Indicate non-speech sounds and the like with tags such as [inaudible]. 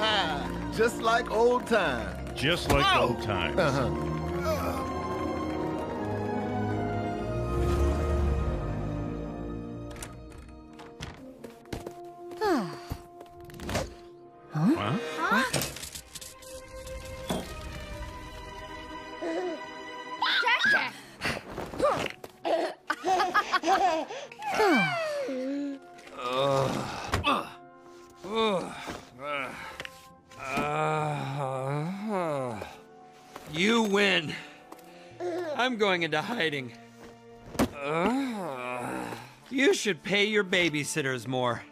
Ah. [laughs] Just like old times. Just like oh. old times. Uh -huh. Jack you win. I'm going into hiding. You should pay your babysitters more.